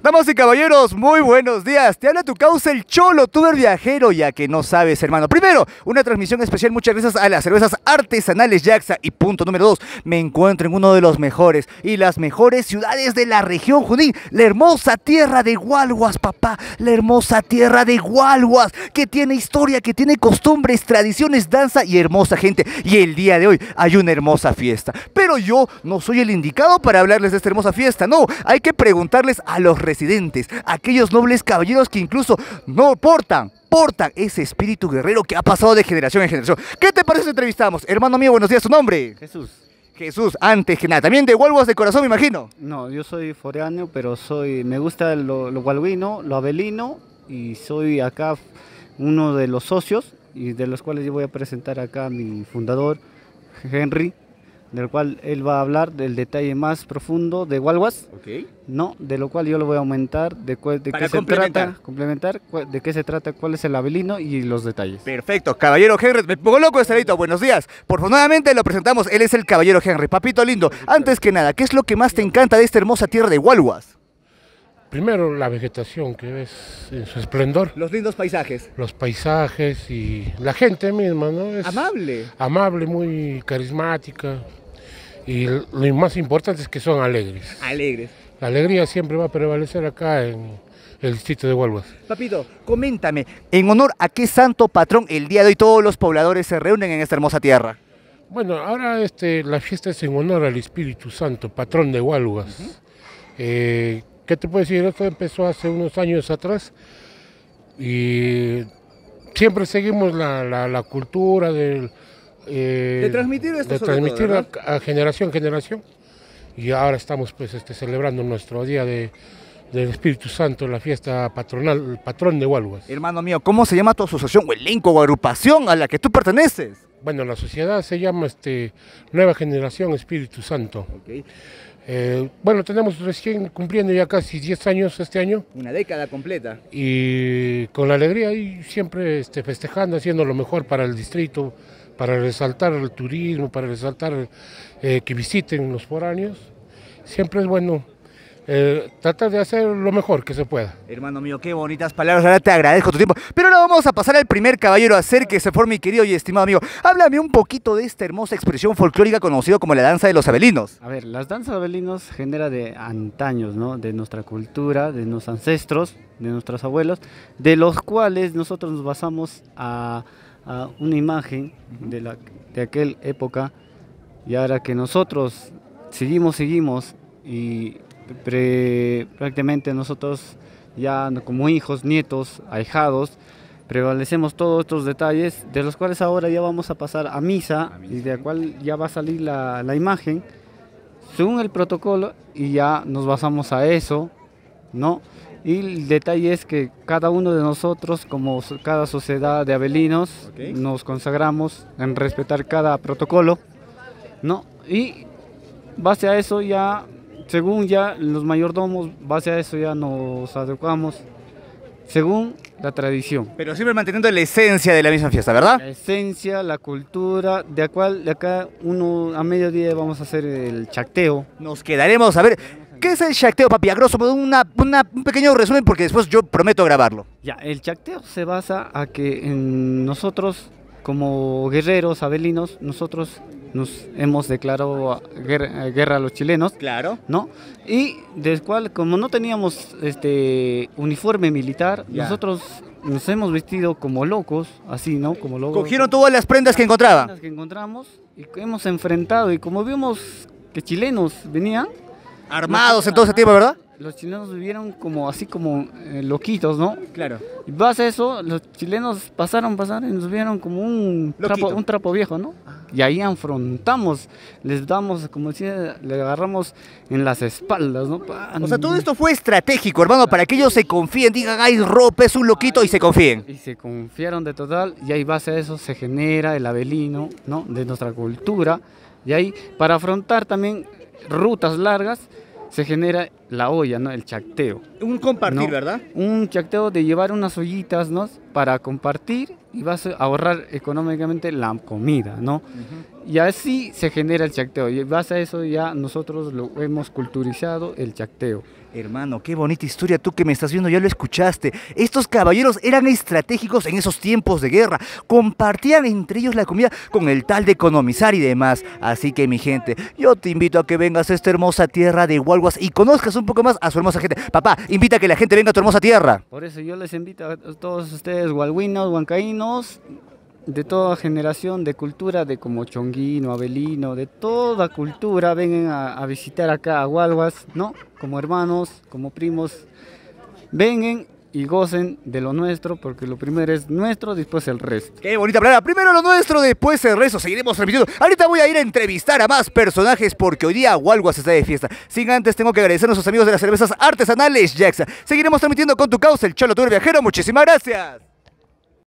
Damas y caballeros, muy buenos días. Te habla tu causa el Cholo, tuber viajero, ya que no sabes, hermano. Primero, una transmisión especial, muchas gracias a las cervezas artesanales Jaxa. Y punto número dos, me encuentro en uno de los mejores y las mejores ciudades de la región Junín, la hermosa tierra de Gualguas, papá. La hermosa tierra de Gualguas, que tiene historia, que tiene costumbres, tradiciones, danza y hermosa gente. Y el día de hoy hay una hermosa fiesta. Pero yo no soy el indicado para hablarles de esta hermosa fiesta, no. Hay que preguntarles a los residentes, aquellos nobles caballeros que incluso no portan, portan ese espíritu guerrero que ha pasado de generación en generación. ¿Qué te parece si entrevistamos? Hermano mío, buenos días, ¿su nombre? Jesús. Jesús, antes que nada, también de Huelvas de corazón, me imagino. No, yo soy foráneo, pero soy, me gusta lo, lo gualguino, lo abelino y soy acá uno de los socios y de los cuales yo voy a presentar acá a mi fundador, Henry, del cual él va a hablar del detalle más profundo de Walwas, Ok. no, de lo cual yo lo voy a aumentar, de, de Para qué se trata, complementar, de qué se trata, cuál es el abelino y los detalles. Perfecto, caballero Henry, me pongo loco este ladito, buenos días. Por nuevamente lo presentamos, él es el caballero Henry, papito lindo. Antes que nada, ¿qué es lo que más te encanta de esta hermosa tierra de Hualguas? Primero la vegetación que ves en su esplendor, Los lindos paisajes. los paisajes y la gente misma, ¿no? Es Amable. amable, muy carismática y lo más importante es que son alegres. Alegres. La alegría siempre va a prevalecer acá en el distrito de Huelvas. Papito, coméntame, ¿en honor a qué santo patrón el día de hoy todos los pobladores se reúnen en esta hermosa tierra? Bueno, ahora este, la fiesta es en honor al Espíritu Santo, patrón de Huelvas. Eh, ¿Qué te puedo decir? Esto empezó hace unos años atrás y siempre seguimos la, la- la cultura del, eh, De transmitir esto de sobre transmitir a, a generación en generación. Y ahora estamos pues este, celebrando nuestro día de, del Espíritu Santo, la fiesta patronal, el patrón de Huelvas. Hermano mío, ¿cómo se llama tu asociación o elenco o agrupación a la que tú perteneces? Bueno, la sociedad se llama este, Nueva Generación Espíritu Santo. Eh, bueno, tenemos recién cumpliendo ya casi 10 años este año Una década completa. y con la alegría y siempre este, festejando, haciendo lo mejor para el distrito, para resaltar el turismo, para resaltar eh, que visiten los foráneos. Siempre es bueno eh, tratar de hacer lo mejor que se pueda. Hermano mío, qué bonitas palabras, ahora te agradezco tu tiempo. Pero ahora vamos a pasar al primer caballero a hacer que se forme mi querido y estimado amigo. Háblame un poquito de esta hermosa expresión folclórica conocida como la danza de los abelinos. A ver, las danzas abelinos genera de antaños, ¿no? De nuestra cultura, de nuestros ancestros, de nuestros abuelos, de los cuales nosotros nos basamos a, a una imagen de, la, de aquella época y ahora que nosotros seguimos, seguimos y prácticamente nosotros ya como hijos, nietos, ahijados, prevalecemos todos estos detalles, de los cuales ahora ya vamos a pasar a misa, y de la cual ya va a salir la, la imagen, según el protocolo, y ya nos basamos a eso, ¿no? Y el detalle es que cada uno de nosotros, como cada sociedad de abelinos, nos consagramos en respetar cada protocolo, ¿no? Y base a eso ya, según ya los mayordomos, base a eso ya nos adecuamos, según la tradición. Pero siempre manteniendo la esencia de la misma fiesta, ¿verdad? La esencia, la cultura, de la cual de acá uno a mediodía vamos a hacer el chacteo. Nos quedaremos a ver. ¿Qué es el chacteo, papi? A grosso modo, una, una- un pequeño resumen porque después yo prometo grabarlo. Ya, el chacteo se basa a que en nosotros, como guerreros abelinos, nosotros nos hemos declarado guerra, guerra a los chilenos, Claro. ¿no? Y del cual, como no teníamos este uniforme militar, Ya. nosotros nos hemos vestido como locos, así, ¿no? Como locos. Cogieron todas las prendas que encontraban. Las que encontramos y hemos enfrentado y como vimos que chilenos venían, Armados en todo ese tiempo, ¿verdad? los chilenos vivieron como así como eh, loquitos, ¿no? Claro. Y base a eso, los chilenos pasaron, pasaron y nos vieron como un trapo, un trapo viejo, ¿no? Y ahí afrontamos, les damos, como decía, le agarramos en las espaldas, ¿no? O sea, todo esto fue estratégico, hermano, para que ellos se confíen, digan, ay, ropa es un loquito y se confíen. Y se confiaron de total, y ahí base a eso se genera el abelino, ¿no? De nuestra cultura. Y ahí, para afrontar también rutas largas, se genera la olla, ¿no? El chacteo. Un compartir, No. ¿verdad? Un chacteo de llevar unas ollitas, ¿no? Para compartir y vas a ahorrar económicamente la comida, ¿no? Y así se genera el chacteo. Y en base a eso ya nosotros lo hemos culturizado el chacteo. Hermano, qué bonita historia tú que me estás viendo, ya lo escuchaste. Estos caballeros eran estratégicos en esos tiempos de guerra. Compartían entre ellos la comida con el tal de economizar y demás. Así que mi gente, yo te invito a que vengas a esta hermosa tierra de Hualguas y conozcas un poco más a su hermosa gente. Papá, invita a que la gente venga a tu hermosa tierra. Por eso yo les invito a todos ustedes, hualguinos, huancaínos, de toda generación de cultura, de como Chonguino, Abelino, de toda cultura, vengan a, visitar acá a Hualguas, ¿no? Como hermanos, como primos, vengan y gocen de lo nuestro, porque lo primero es nuestro, después el resto. Qué bonita palabra. Primero lo nuestro, después el resto. Seguiremos transmitiendo. Ahorita voy a ir a entrevistar a más personajes porque hoy día Hualguas está de fiesta. Sin antes, tengo que agradecer a nuestros amigos de las cervezas artesanales Jaxa. Seguiremos transmitiendo con tu causa, el Cholo Tour Viajero. Muchísimas gracias.